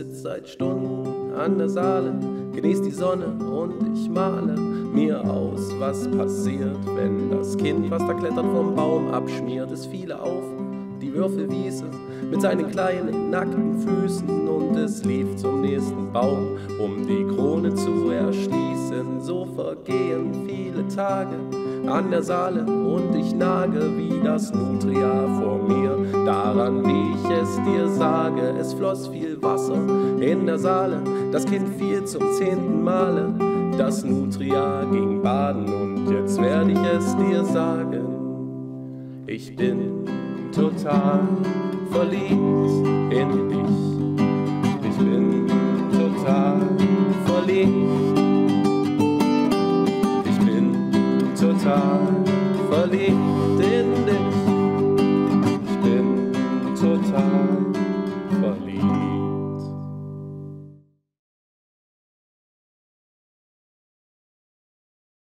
sitz seit Stunden an der Saale, genieß die Sonne und ich male mir aus, was passiert, wenn das Kind, was da klettert vom Baum, abschmiert. Es fiele auf die Würfelwiese mit seinen kleinen nackten Füßen und es lief zum nächsten Baum, um die Krone zu erschließen. So vergehen Tage an der Saale und ich nage wie das Nutria vor mir. Daran, wie ich es dir sage, es floss viel Wasser in der Saale, das Kind fiel zum zehnten Male. Das Nutria ging baden und jetzt werde ich es dir sagen. Ich bin total verliebt in dich. Ich bin total verliebt. Total verliebt.